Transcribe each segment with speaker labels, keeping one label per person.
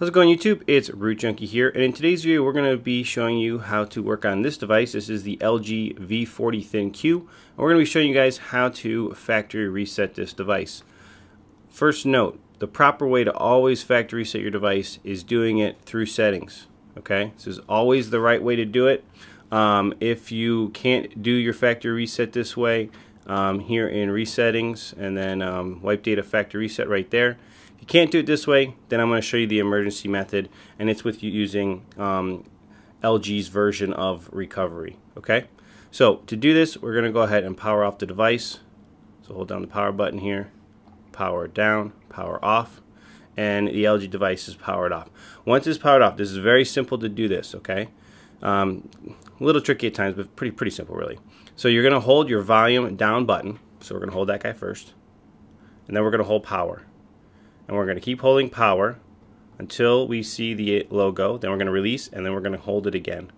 Speaker 1: How's it going YouTube? It's RootJunky here and in today's video we're going to be showing you how to work on this device. This is the LG V40 ThinQ and we're going to be showing you guys how to factory reset this device. First note, the proper way to always factory reset your device is doing it through settings. Okay, this is always the right way to do it. Um, if you can't do your factory reset this way, um, here in resettings and then um, wipe data factory reset right there you can't do it this way, then I'm going to show you the emergency method, and it's with you using um, LG's version of recovery. Okay, so to do this, we're going to go ahead and power off the device. So hold down the power button here, power down, power off, and the LG device is powered off. Once it's powered off, this is very simple to do this. Okay, um, a little tricky at times, but pretty pretty simple really. So you're going to hold your volume down button. So we're going to hold that guy first, and then we're going to hold power and we're going to keep holding power until we see the logo then we're going to release and then we're going to hold it again.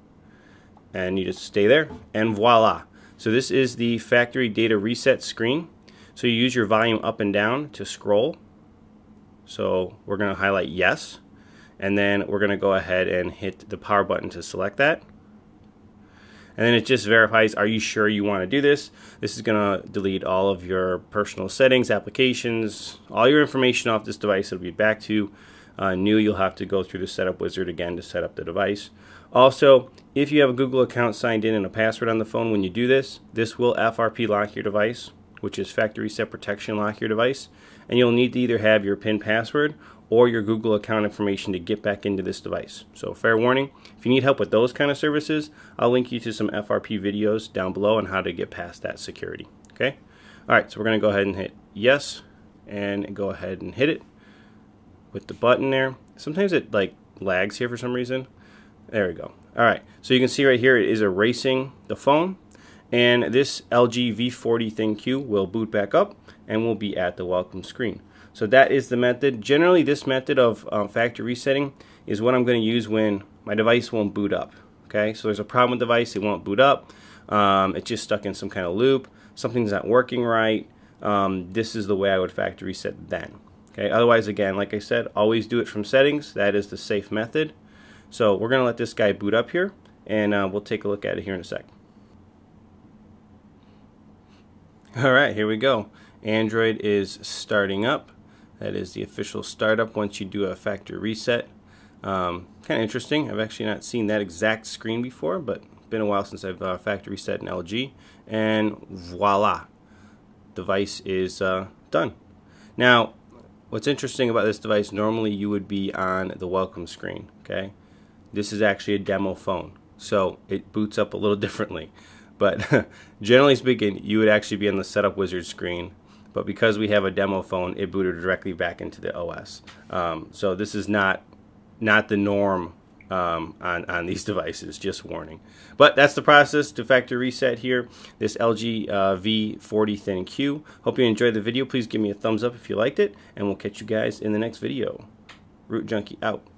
Speaker 1: And you just stay there and voila. So this is the factory data reset screen. So you use your volume up and down to scroll. So we're going to highlight yes and then we're going to go ahead and hit the power button to select that and then it just verifies are you sure you want to do this? This is going to delete all of your personal settings applications all your information off this device. It'll be back to uh, new you'll have to go through the setup wizard again to set up the device. Also if you have a Google account signed in and a password on the phone when you do this this will FRP lock your device which is factory reset protection lock your device and you'll need to either have your PIN password or your Google account information to get back into this device. So fair warning, if you need help with those kind of services, I'll link you to some FRP videos down below on how to get past that security. Okay? Alright, so we're going to go ahead and hit yes and go ahead and hit it with the button there. Sometimes it like lags here for some reason. There we go. Alright, so you can see right here it is erasing the phone and this LG V40 ThinQ will boot back up and will be at the welcome screen. So that is the method. Generally, this method of um, factory resetting is what I'm going to use when my device won't boot up. Okay, so there's a problem with the device, it won't boot up. Um, it's just stuck in some kind of loop. Something's not working right. Um, this is the way I would factory reset then. Okay, otherwise, again, like I said, always do it from settings. That is the safe method. So we're going to let this guy boot up here, and uh, we'll take a look at it here in a sec. All right, here we go. Android is starting up. That is the official startup once you do a factory reset. Um, kind of interesting. I've actually not seen that exact screen before, but been a while since I've uh, factory reset in LG. And voila, device is uh, done. Now, what's interesting about this device, normally you would be on the welcome screen, okay? This is actually a demo phone, so it boots up a little differently. But generally speaking, you would actually be on the setup wizard screen but because we have a demo phone, it booted directly back into the OS. Um, so this is not not the norm um, on, on these devices, just warning. But that's the process to factory reset here, this LG uh, V40 ThinQ. Hope you enjoyed the video. Please give me a thumbs up if you liked it, and we'll catch you guys in the next video. RootJunky out.